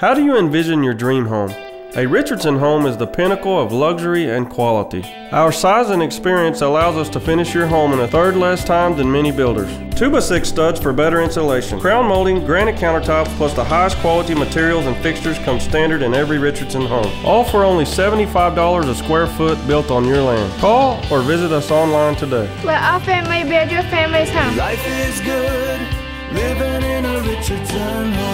How do you envision your dream home? A Richardson home is the pinnacle of luxury and quality. Our size and experience allows us to finish your home in a third less time than many builders. 2x6 studs for better insulation. Crown molding, granite countertops, plus the highest quality materials and fixtures come standard in every Richardson home. All for only $75 a square foot built on your land. Call or visit us online today. Let our family build your family's home. Life is good, living in a Richardson home.